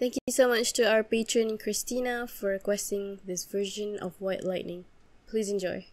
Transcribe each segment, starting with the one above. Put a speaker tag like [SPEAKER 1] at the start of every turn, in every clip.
[SPEAKER 1] Thank you so much to our patron Christina for requesting this version of White Lightning. Please enjoy.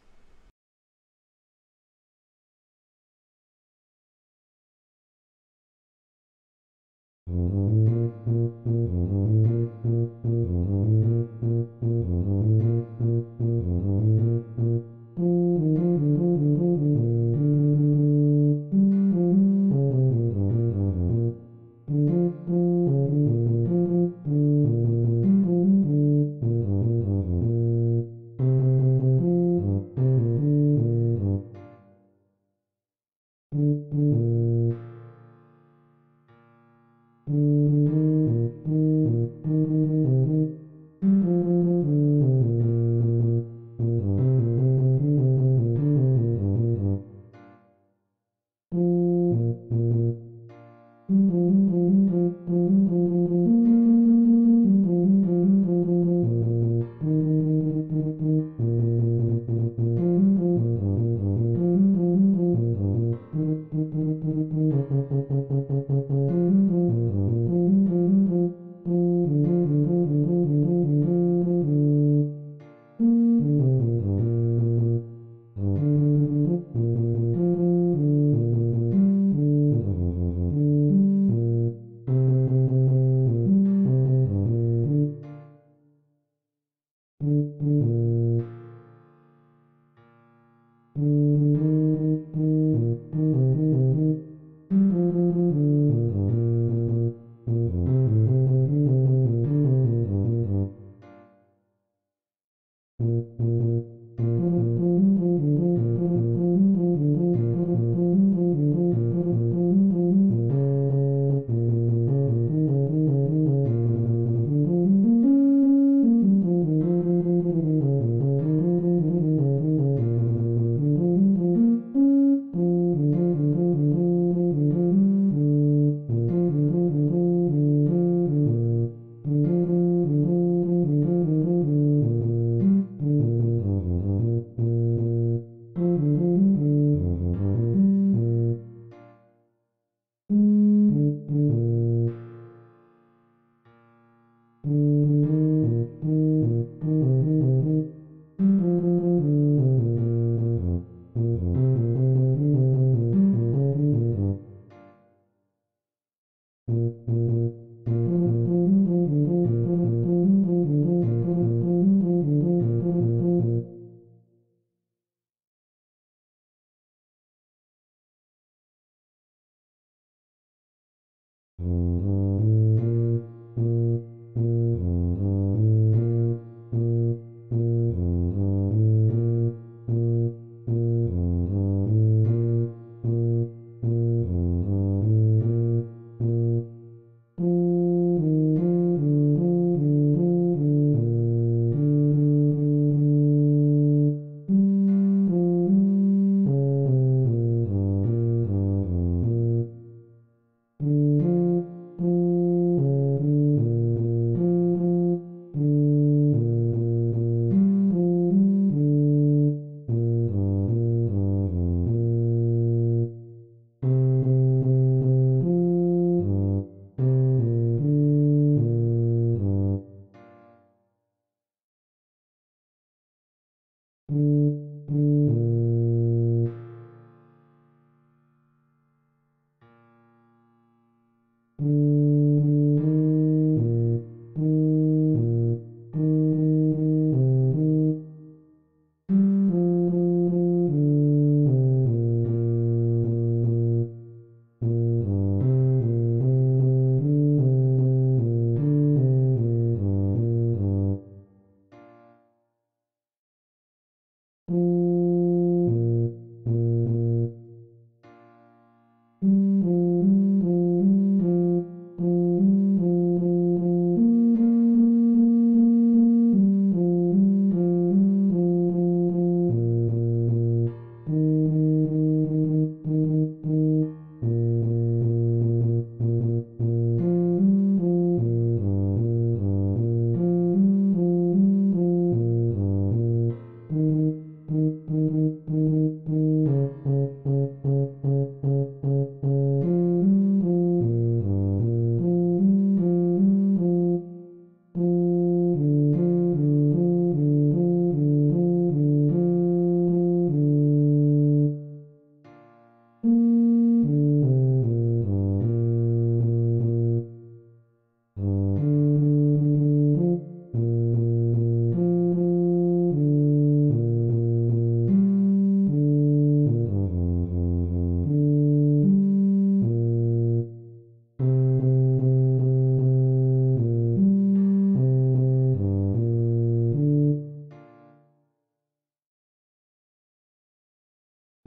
[SPEAKER 2] Mm-hmm.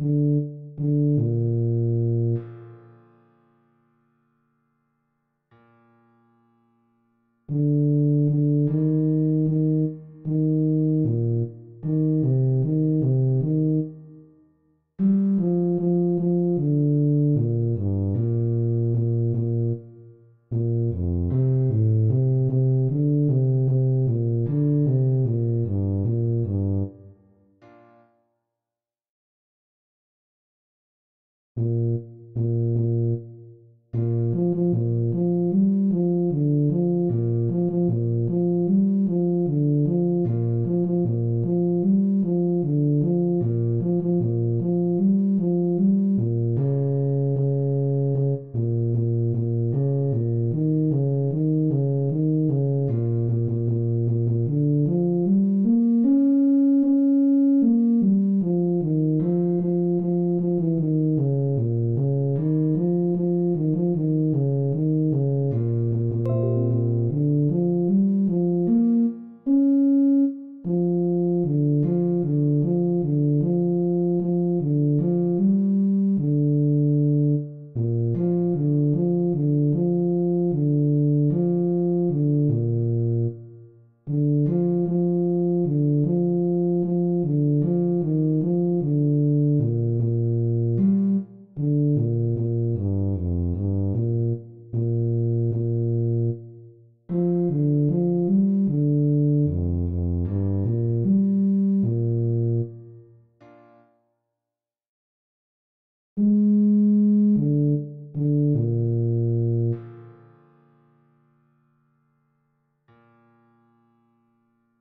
[SPEAKER 2] Mm-hmm.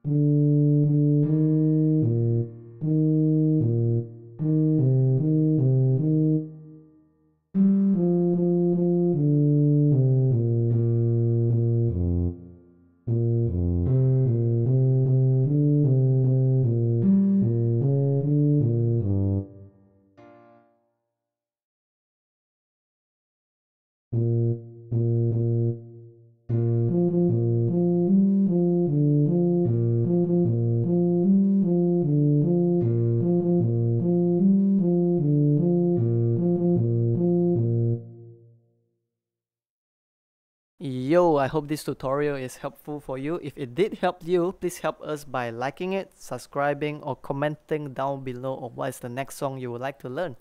[SPEAKER 2] Yo, I hope this tutorial is helpful for you. If it did help you, please help us by liking it, subscribing or commenting down below on what is the next song you would like to learn.